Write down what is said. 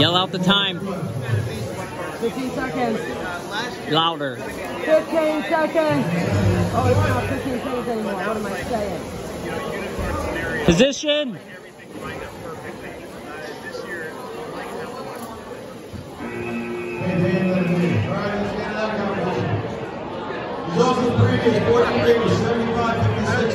Yell out the time 15 seconds. louder. 15 seconds. Oh, it's not 15 seconds anymore. What am I saying? Position. everything the previous 43 was 75, 56.